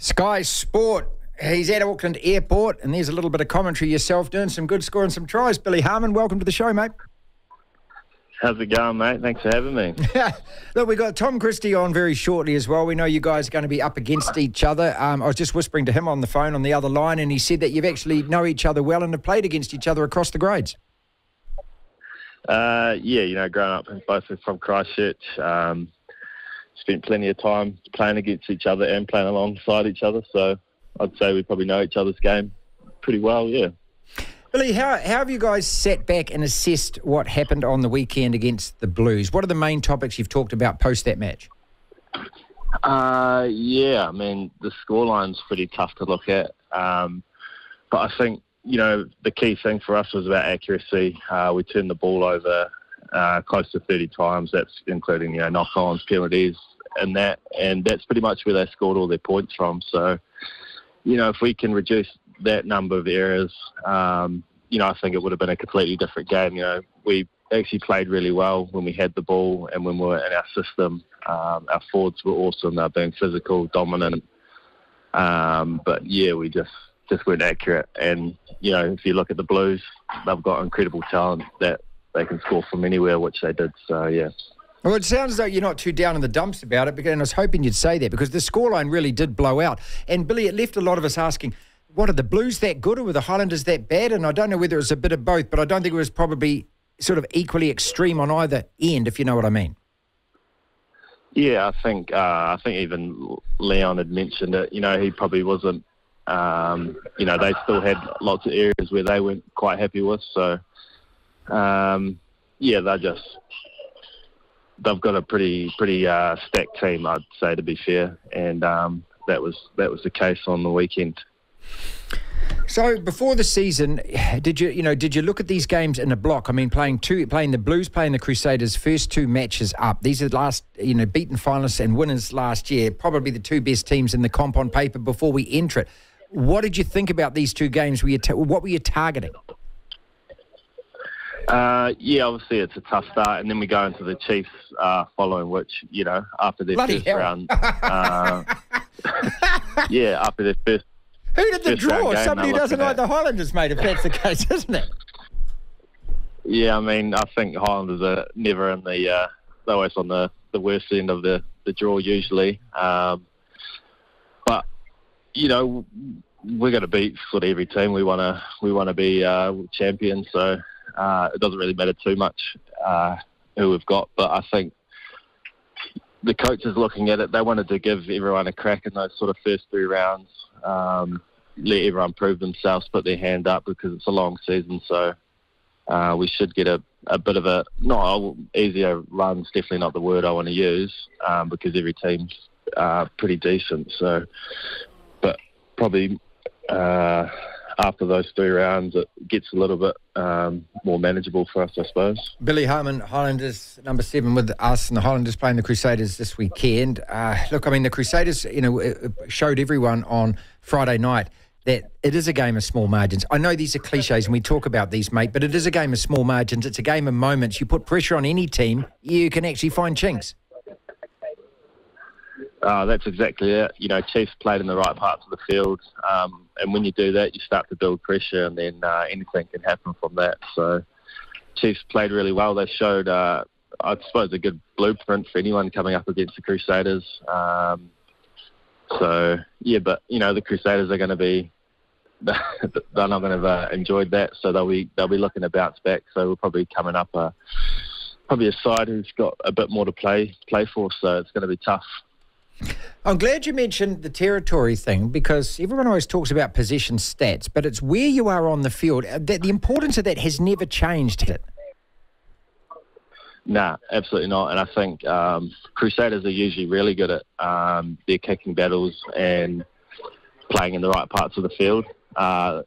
Sky Sport. He's at Auckland Airport, and there's a little bit of commentary yourself doing some good scoring some tries. Billy Harmon, welcome to the show, mate. How's it going, mate? Thanks for having me. Look, we've got Tom Christie on very shortly as well. We know you guys are going to be up against each other. Um, I was just whispering to him on the phone on the other line, and he said that you've actually know each other well and have played against each other across the grades. Uh, yeah, you know, growing up both from Christchurch, um, spent plenty of time playing against each other and playing alongside each other. So I'd say we probably know each other's game pretty well, yeah. Billy, how, how have you guys sat back and assessed what happened on the weekend against the Blues? What are the main topics you've talked about post that match? Uh, yeah, I mean, the scoreline's pretty tough to look at. Um, but I think, you know, the key thing for us was about accuracy. Uh, we turned the ball over uh, close to 30 times. That's including, you know, knock-ons, penalties, and that. And that's pretty much where they scored all their points from. So, you know, if we can reduce that number of errors, um, you know, I think it would have been a completely different game. You know, we actually played really well when we had the ball and when we were in our system. Um, our forwards were awesome. They're being physical, dominant. Um, but yeah, we just just weren't accurate. And you know, if you look at the Blues, they've got incredible talent that they can score from anywhere, which they did. So yeah. Well, it sounds like you're not too down in the dumps about it, and I was hoping you'd say that because the scoreline really did blow out. And Billy, it left a lot of us asking, what are the Blues that good or were the Highlanders that bad? And I don't know whether it was a bit of both, but I don't think it was probably sort of equally extreme on either end, if you know what I mean. Yeah, I think uh, I think even Leon had mentioned it. You know, he probably wasn't. Um, you know, they still had lots of areas where they weren't quite happy with. So, um, yeah, they're just they've got a pretty pretty uh, stacked team, I'd say, to be fair, and um, that was that was the case on the weekend. So before the season, did you you know did you look at these games in a block? I mean, playing two, playing the Blues, playing the Crusaders, first two matches up. These are the last you know beaten finalists and winners last year. Probably the two best teams in the comp on paper before we enter it. What did you think about these two games? Were you what were you targeting? Uh, yeah, obviously it's a tough start, and then we go into the Chiefs uh, following, which you know after their Bloody first hell. round, uh, yeah, after their first Who did the draw? game, Somebody who doesn't like the Highlanders, mate. If that's the case, isn't it? Yeah, I mean, I think Highlanders are never in the, uh, they're always on the, the worst end of the, the draw usually. Um, but, you know, we're going to beat sort of every team. We want to we want to be uh, champions, so uh, it doesn't really matter too much uh, who we've got. But I think the coaches looking at it, they wanted to give everyone a crack in those sort of first three rounds. Um, let everyone prove themselves, put their hand up because it's a long season. So uh, we should get a, a bit of a not easier run's definitely not the word I want to use um, because every team's uh, pretty decent. So, but probably uh, after those three rounds, it gets a little bit um, more manageable for us, I suppose. Billy Harmon, Highlanders number seven with us, and the Highlanders playing the Crusaders this weekend. Uh, look, I mean, the Crusaders, you know, uh, showed everyone on Friday night that it is a game of small margins. I know these are cliches and we talk about these, mate, but it is a game of small margins. It's a game of moments. You put pressure on any team, you can actually find chinks. Uh, that's exactly it. You know, Chiefs played in the right parts of the field, um, and when you do that, you start to build pressure, and then uh, anything can happen from that. So, Chiefs played really well. They showed, uh, I suppose, a good blueprint for anyone coming up against the Crusaders. Um, so, yeah, but you know, the Crusaders are going to be. They're not going to have uh, enjoyed that, so they'll be they'll be looking to bounce back. So we're probably coming up a probably a side who's got a bit more to play play for. So it's going to be tough. I'm glad you mentioned the territory thing because everyone always talks about possession stats, but it's where you are on the field. Uh, The, the importance of that has never changed. has It. Nah, absolutely not. And I think um, Crusaders are usually really good at um, their kicking battles and playing in the right parts of the field. Uh,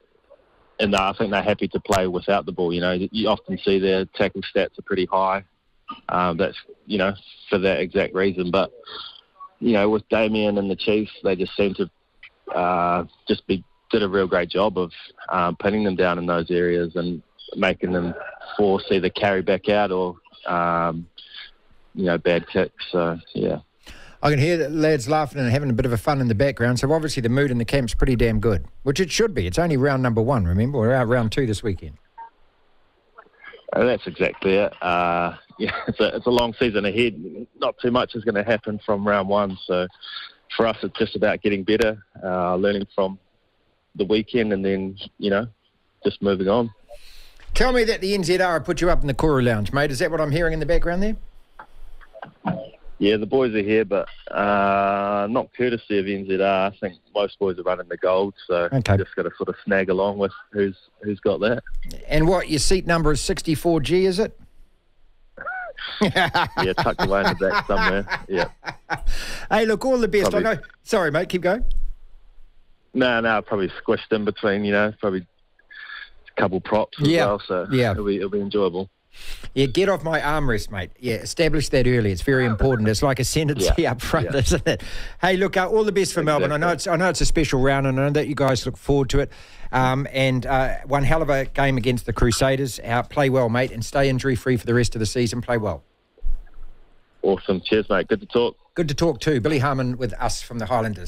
and I think they're happy to play without the ball. You know, you often see their tackle stats are pretty high. Um, that's you know for that exact reason. But you know, with Damian and the Chiefs, they just seem to uh, just be did a real great job of um, pinning them down in those areas and making them force either carry back out or um, you know bad kicks. So yeah. I can hear the lads laughing and having a bit of a fun in the background. So obviously the mood in the camp's pretty damn good, which it should be. It's only round number one, remember? We're out round two this weekend. Uh, that's exactly it. Uh, yeah, it's a, it's a long season ahead. Not too much is going to happen from round one. So for us, it's just about getting better, uh, learning from the weekend, and then you know, just moving on. Tell me that the NZR put you up in the Koru Lounge, mate. Is that what I'm hearing in the background there? Yeah, the boys are here, but uh, not courtesy of NZR. I think most boys are running the gold, so Okay. just got to sort of snag along with who's who's got that. And what, your seat number is 64G, is it? Yeah, tucked away in the back somewhere. Yeah. Hey, look, all the best. Probably. I know. Sorry, mate, keep going. No, no, probably squished in between. You know, probably a couple props as Yeah, well. So yeah. it'll be it'll be enjoyable. Yeah, get off my armrest, mate. Yeah, establish that early. It's very important. It's like ascendancy Yeah, up front, yeah. isn't it? Hey, look, uh, all the best for Melbourne. I know it's I know it's a special round, and I know that you guys look forward to it. Um, and uh, one hell of a game against the Crusaders. Uh, play well, mate, and stay injury free for the rest of the season. Play well. Awesome. Cheers, mate. Good to talk. Good to talk too. Billy Harmon with us from the Highlanders.